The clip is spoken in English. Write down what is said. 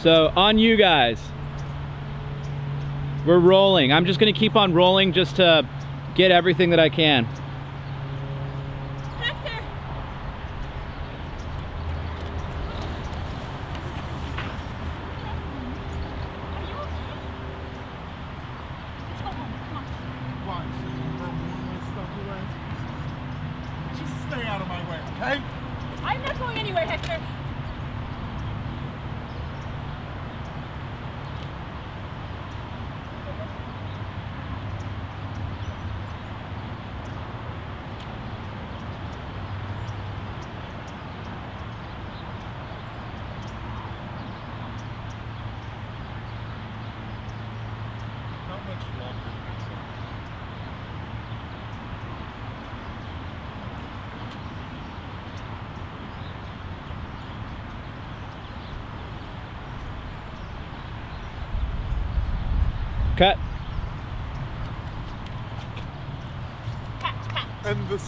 So on you guys. We're rolling. I'm just gonna keep on rolling just to get everything that I can. Hector! Are you okay? Let's go home. Come on. Watch. Throw more of my stuff away. Just stay out of my way, okay? I'm not going anywhere, Hector. Cut. Cat, cat. And the